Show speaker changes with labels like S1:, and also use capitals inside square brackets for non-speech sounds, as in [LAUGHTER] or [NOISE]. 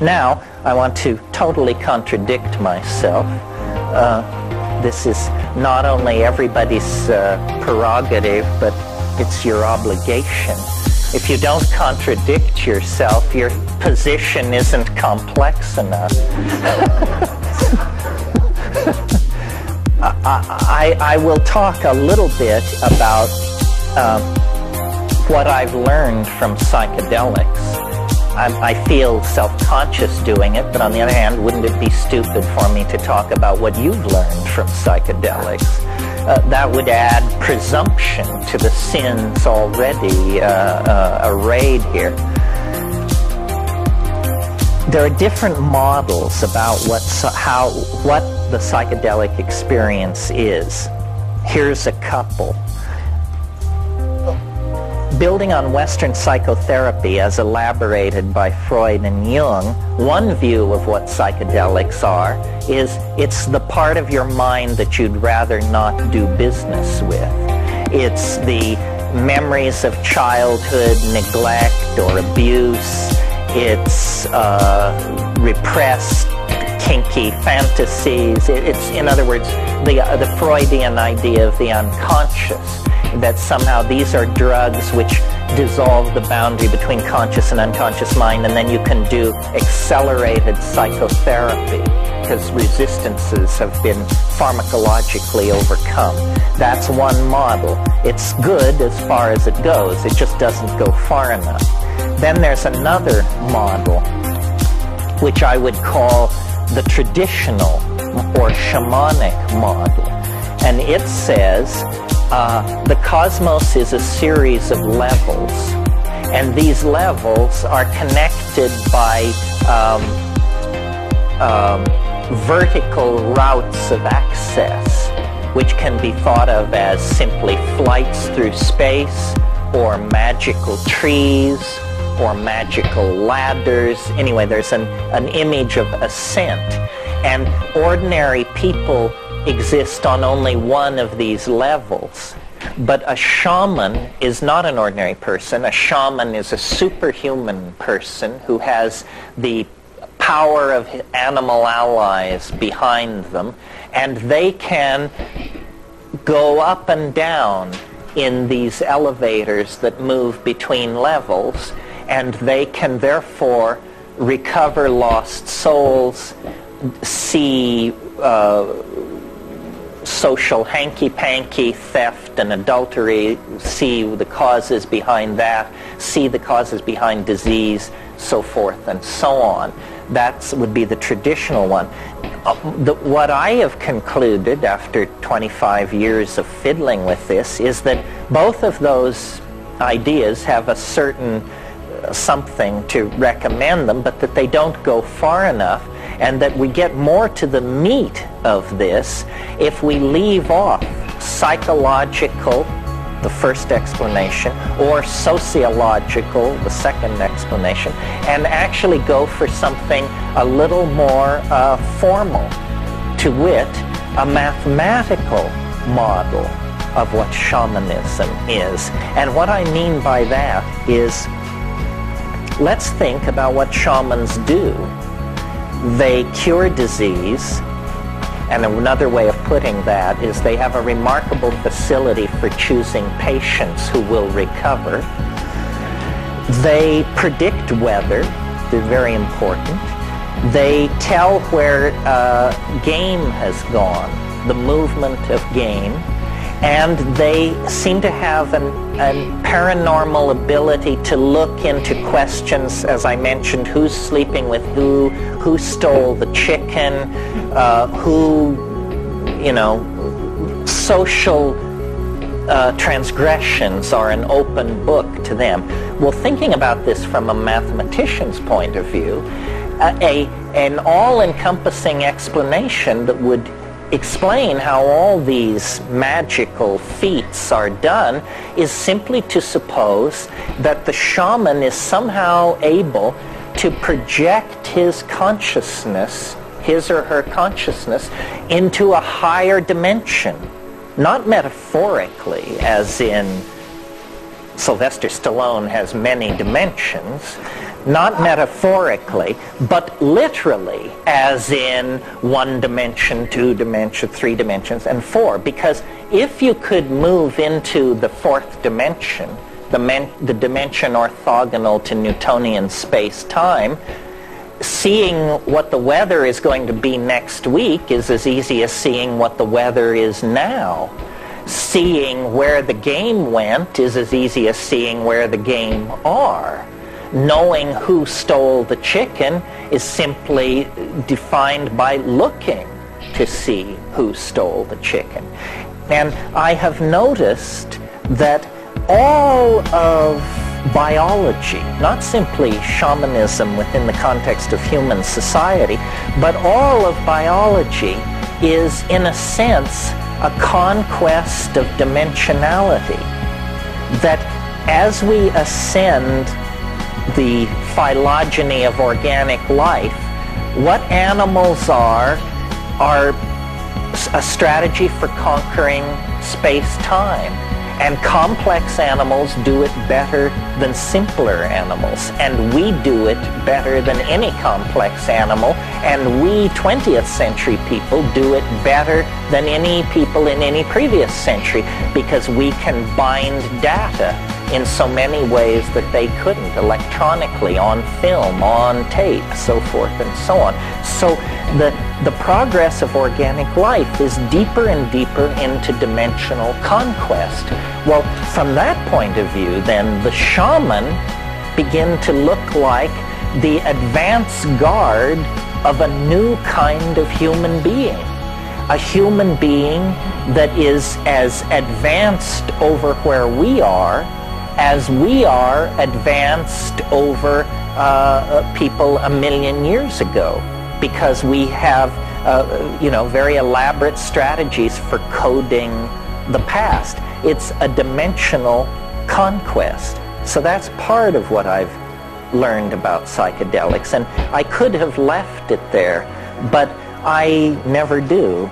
S1: Now, I want to totally contradict myself. Uh, this is not only everybody's uh, prerogative, but it's your obligation. If you don't contradict yourself, your position isn't complex enough. [LAUGHS] I, I, I, will talk a little bit about um, what I've learned from psychedelics. I, I feel self-conscious doing it, but on the other hand, wouldn't it be stupid for me to talk about what you've learned from psychedelics? Uh, that would add presumption to the sins already uh, uh, arrayed here. There are different models about what, how, what the psychedelic experience is. Here's a couple building on Western psychotherapy as elaborated by Freud and Jung, one view of what psychedelics are is it's the part of your mind that you'd rather not do business with. It's the memories of childhood neglect or abuse. It's uh, repressed kinky fantasies. It's, in other words, the, uh, the Freudian idea of the unconscious that somehow these are drugs which dissolve the boundary between conscious and unconscious mind, and then you can do accelerated psychotherapy because resistances have been pharmacologically overcome. That's one model. It's good as far as it goes. It just doesn't go far enough. Then there's another model, which I would call the traditional or shamanic model. And it says uh, the cosmos is a series of levels, and these levels are connected by um, um, vertical routes of access, which can be thought of as simply flights through space, or magical trees, or magical ladders. Anyway, there's an, an image of ascent. And ordinary people exist on only one of these levels. But a shaman is not an ordinary person. A shaman is a superhuman person who has the power of animal allies behind them, and they can go up and down in these elevators that move between levels, and they can therefore recover lost souls, see uh, social hanky-panky, theft and adultery, see the causes behind that, see the causes behind disease, so forth and so on. That would be the traditional one. Uh, the, what I have concluded after 25 years of fiddling with this is that both of those ideas have a certain uh, something to recommend them, but that they don't go far enough and that we get more to the meat of this if we leave off psychological, the first explanation, or sociological, the second explanation, and actually go for something a little more uh, formal, to wit, a mathematical model of what shamanism is. And what I mean by that is, let's think about what shamans do they cure disease, and another way of putting that is they have a remarkable facility for choosing patients who will recover. They predict weather, they're very important. They tell where uh, game has gone, the movement of game and they seem to have an, an, paranormal ability to look into questions, as I mentioned, who's sleeping with who, who stole the chicken, uh, who, you know, social uh, transgressions are an open book to them. Well, thinking about this from a mathematician's point of view, uh, a, an all-encompassing explanation that would explain how all these magical feats are done is simply to suppose that the shaman is somehow able to project his consciousness, his or her consciousness, into a higher dimension. Not metaphorically, as in Sylvester Stallone has many dimensions, not metaphorically, but literally, as in one dimension, two dimensions, three dimensions, and four. Because if you could move into the fourth dimension, the, the dimension orthogonal to Newtonian space-time, seeing what the weather is going to be next week is as easy as seeing what the weather is now. Seeing where the game went is as easy as seeing where the game are knowing who stole the chicken is simply defined by looking to see who stole the chicken. And I have noticed that all of biology, not simply shamanism within the context of human society, but all of biology is, in a sense, a conquest of dimensionality. That as we ascend the phylogeny of organic life, what animals are, are a strategy for conquering space-time. And complex animals do it better than simpler animals. And we do it better than any complex animal. And we 20th century people do it better than any people in any previous century because we can bind data in so many ways that they couldn't electronically, on film, on tape, so forth and so on. So the, the progress of organic life is deeper and deeper into dimensional conquest. Well, from that point of view, then, the shaman begin to look like the advance guard of a new kind of human being. A human being that is as advanced over where we are as we are advanced over uh, uh, people a million years ago because we have uh, you know very elaborate strategies for coding the past. It's a dimensional conquest. So that's part of what I've learned about psychedelics and I could have left it there but I never do